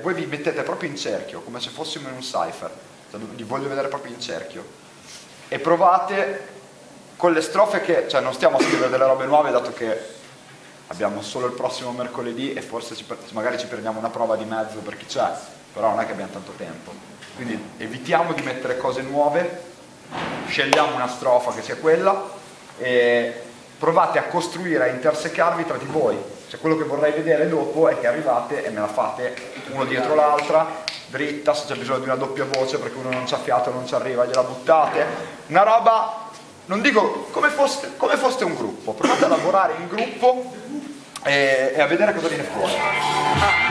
voi vi mettete proprio in cerchio, come se fossimo in un cipher, cioè, li voglio vedere proprio in cerchio, e provate con le strofe che, cioè non stiamo a scrivere delle robe nuove dato che abbiamo solo il prossimo mercoledì e forse ci, magari ci prendiamo una prova di mezzo per chi c'è, però non è che abbiamo tanto tempo. Quindi evitiamo di mettere cose nuove, scegliamo una strofa che sia quella e provate a costruire, a intersecarvi tra di voi. Cioè quello che vorrei vedere dopo è che arrivate e me la fate uno dietro l'altra, dritta, se c'è bisogno di una doppia voce perché uno non c'ha fiato, non ci arriva, gliela buttate. Una roba, non dico come foste, come foste un gruppo, provate a lavorare in gruppo e, e a vedere cosa viene fuori. Ah,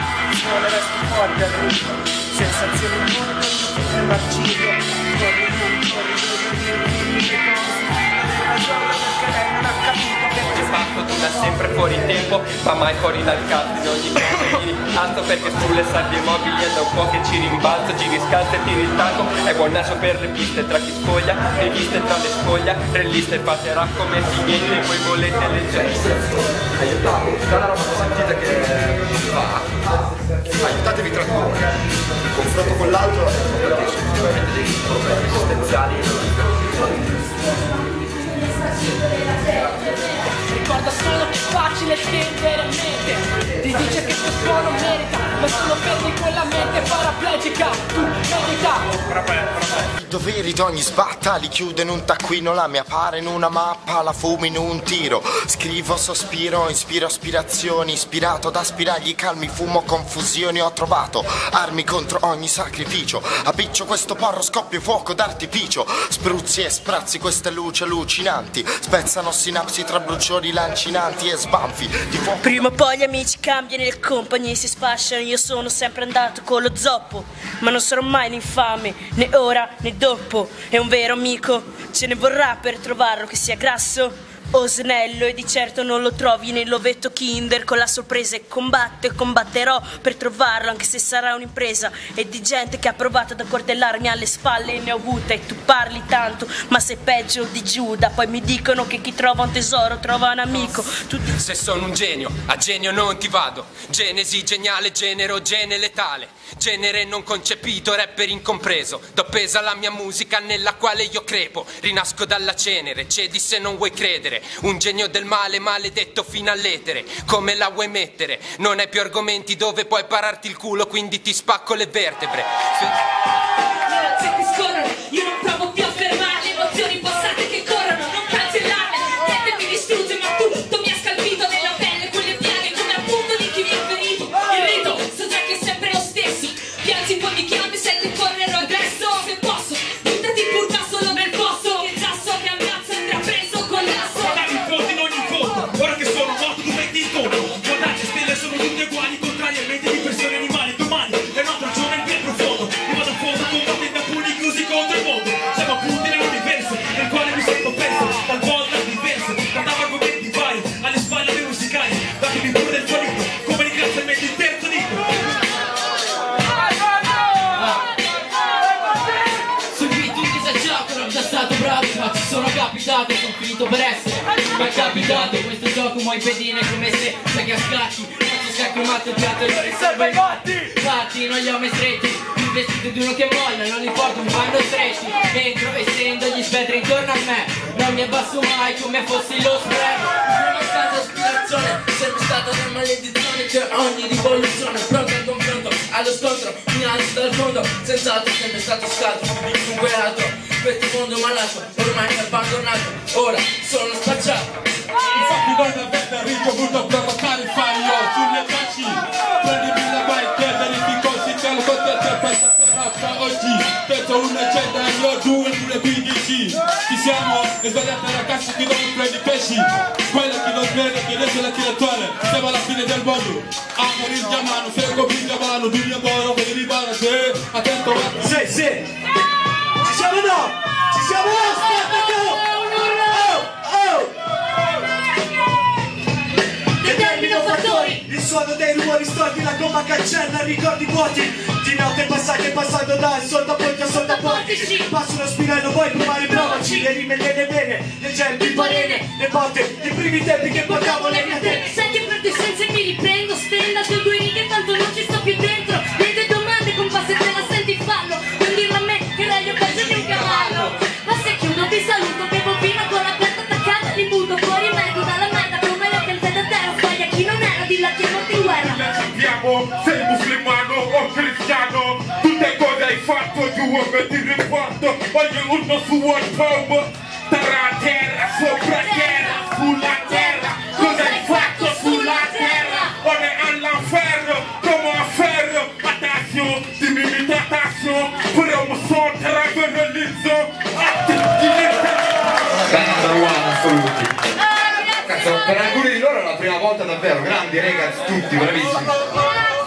da sempre fuori tempo ma mai fuori dal cazzo in ogni caso mi rialzo perché sulle sabbie mobili è da un po' che ci rimbalzo giri scalzo e tiri il tango. È buon naso per le piste tra chi spoglia le viste tra le spoglia tre liste passerà come si niente voi volete le gesta aiutate, c'è una roba sentite che va aiutatevi tra di voi il confronto con l'altro è sicuramente dei problemi esistenziali Ricorda solo è facile stendere mente Ti dice che questo suono merita Ma solo perdi quella mente paraplegica Tu merita I doveri di ogni sbatta li chiudo in un taccuino La mia pare in una mappa, la fumo in un tiro. Scrivo, sospiro, ispiro aspirazioni Ispirato ad aspiragli calmi, fumo confusioni. Ho trovato armi contro ogni sacrificio. Appiccio questo porro, scoppio fuoco d'artificio. Spruzzi e sprazzi queste luci allucinanti. Spezzano sinapsi tra bruciori lancinanti e sbanfi di fuoco. Prima o poi gli amici cambiano il compagni si sfasciano. Io sono sempre andato con lo zoppo Ma non sarò mai l'infame Né ora né dopo È un vero amico. Ce ne vorrà per trovarlo che sia grasso o snello e di certo non lo trovi nell'ovetto Kinder con la sorpresa e combatto e combatterò per trovarlo anche se sarà un'impresa e di gente che ha provato ad accortellarmi alle spalle e ne ho avuta e tu parli tanto ma sei peggio di Giuda poi mi dicono che chi trova un tesoro trova un amico tutti Se sono un genio, a genio non ti vado. Genesi, geniale, genero, gene letale. Genere non concepito, rapper incompreso. Do pesa alla mia musica nella quale io crepo. Rinasco dalla cenere, cedi se non vuoi credere. Un genio del male, maledetto fino all'etere. Come la vuoi mettere? Non hai più argomenti dove puoi pararti il culo, quindi ti spacco le vertebre. Fe- Datemi pure del tuo ritmo Come ringraziamento il terzo dito. Sui beat tutti si giocano, già stato bravo Ma ci sono capitato, sono finito per essere. Ma è capitato, questo gioco muoi pedine come se Sai a scacchi, faccio scacchi matto piatto e lo riservo i matti Infatti non li ho mai stretti Il vestito di uno che molla, non li porto, mi fanno stretti. Entro e stendo gli spettri intorno a me Non mi abbasso mai come fossi lo spread stata ispirazione, sempre stata una maledizione C'è ogni rivoluzione, pronto al confronto Allo scontro, mi alzo dal fondo Senz'altro sempre stato scalzo di chiunque altro questo mondo malato, ormai è abbandonato Ora sono spacciato siamo e sbagliate ragazzi che non prendi i pesci? Quello che non crede che rende la tiratore. Siamo alla fine del mondo. A morir chiamano, se convinto mano Di mio suono dei rumori storti, la gomma cancella ricordi vuoti. Di notte passate passando dal soldaporti a soldaportici Passo uno spirello, vuoi provare, provaci Le rime le bene, le genti parene Le botte, i primi tempi che portavo le mie tette Sai che perdo i sensi e mi riprendo musulmano o cristiano Tutte cose hai fatto, e ti riporto Ogni uno su un tombo Terra a terra, sopra terra, sulla terra Cosa hai fatto sulla terra? Ora all'inferno, come a ferro Attention, diminui attention Però mi sono realizzo Atti di Bella uomo assoluti. Cazzo, per alcuni di loro è la prima volta davvero, grandi ragazzi tutti, bravissimi.